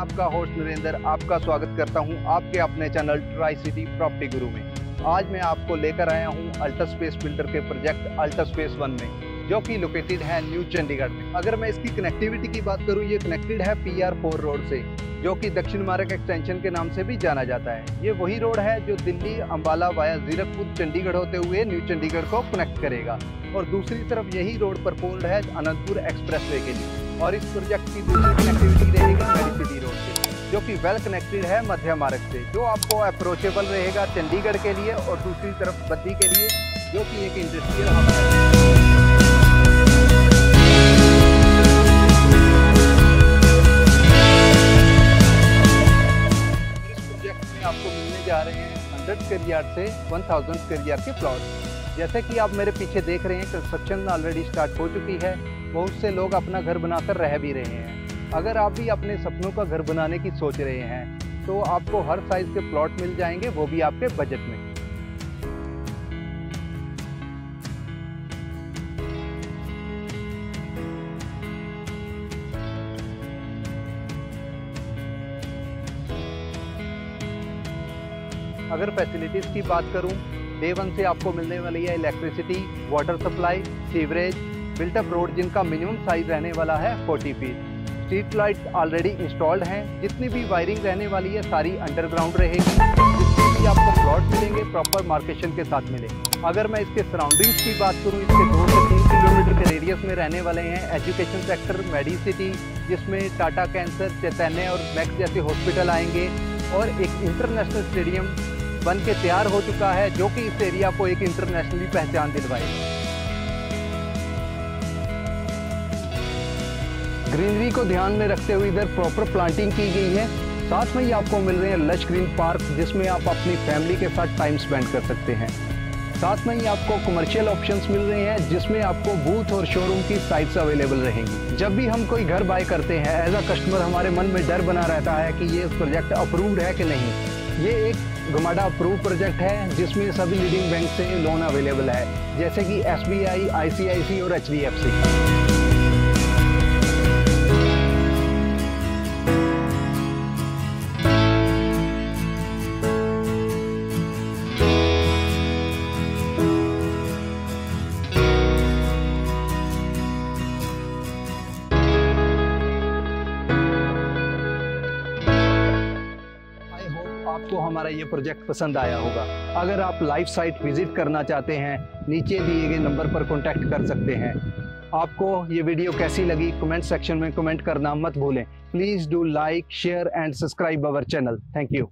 आपका होस्ट नरेंद्र आपका स्वागत करता हूँ आपके अपने चैनल ट्राई सिटी प्रॉपर्टी गुरु में। आज मैं आपको लेकर आया हूँ अल्टा स्पेस बिल्डर के प्रोजेक्ट अल्टा स्पेस वन में, जो कि लोकेटेड है न्यू चंडीगढ़ में। अगर मैं इसकी कनेक्टिविटी की बात करूँ, ये कनेक्टेड है पी आर रोड से, जो कि दक्षिण मार्ग एक्सटेंशन के नाम से भी जाना जाता है। ये वही रोड है जो दिल्ली अम्बाला वाया जीरकपुर चंडीगढ़ होते हुए न्यू चंडीगढ़ को कनेक्ट करेगा। और दूसरी तरफ़ यही रोड पर पोल्ड है अनंतपुर एक्सप्रेसवे के लिए। और इस प्रोजेक्ट की दूसरी कनेक्टिविटी जो कि वेल कनेक्टेड है मध्य मार्ग से, जो आपको अप्रोचेबल रहेगा चंडीगढ़ के लिए और दूसरी तरफ़ बद्दी के लिए, जो कि एक इंडस्ट्रियल हब है। मिलने जा रहे हैं हंड्रेड से वन थाउज़ेंड स्क्र के प्लॉट जैसे कि आप मेरे पीछे देख रहे हैं कंस्ट्रक्शन ऑलरेडी स्टार्ट हो चुकी है। बहुत से लोग अपना घर बनाकर रह भी रहे हैं। अगर आप भी अपने सपनों का घर बनाने की सोच रहे हैं तो आपको हर साइज़ के प्लॉट मिल जाएँगे, वो भी आपके बजट में। अगर फैसिलिटीज़ की बात करूँ डे वन से आपको मिलने वाली है electricity water supply sewerage built up road जिनका मिनिमम साइज़ रहने वाला है 40 feet street light already installed हैं। जितनी भी वायरिंग रहने वाली है, सारी अंडरग्राउंड रहेगी। जितने भी आपको प्लॉट मिलेंगे प्रॉपर मार्केशन के साथ मिले अगर मैं इसके सराउंडिंग्स की बात करूँ, इसके दो से तीन किलोमीटर के रेडियस में रहने वाले हैं एजुकेशन सेक्टर मेडिसिटी जिसमें टाटा कैंसर चैतन्य और मैक्स जैसे हॉस्पिटल आएँगे, और एक इंटरनेशनल स्टेडियम बन के तैयार हो चुका है, जो कि इस एरिया को एक इंटरनेशनली पहचान दिलवाएगा। ग्रीनरी को ध्यान में रखते हुए इधर प्रॉपर प्लांटिंग की गई है। साथ में ही आपको मिल रहे हैं लश ग्रीन पार्क जिसमें आप अपनी फैमिली के साथ टाइम स्पेंड कर सकते हैं। साथ में ही आपको कमर्शियल ऑप्शंस मिल रहे हैं, जिसमें आपको बूथ और शोरूम की साइट्स अवेलेबल रहेंगी। जब भी हम कोई घर बाय करते हैं एज अ कस्टमर हमारे मन में डर बना रहता है कि ये प्रोजेक्ट अप्रूव्ड है कि नहीं। ये एक गमाडा अप्रूव प्रोजेक्ट है, जिसमें सभी लीडिंग बैंक से लोन अवेलेबल है, जैसे कि एस बी आई आई सी आई सी और एच डी एफ़ सी आपको हमारा ये प्रोजेक्ट पसंद आया होगा। अगर आप लाइव साइट विज़िट करना चाहते हैं, नीचे दिए गए नंबर पर कॉन्टैक्ट कर सकते हैं। आपको ये वीडियो कैसी लगी कमेंट सेक्शन में कमेंट करना मत भूलें। Please do like share and subscribe our channel thank you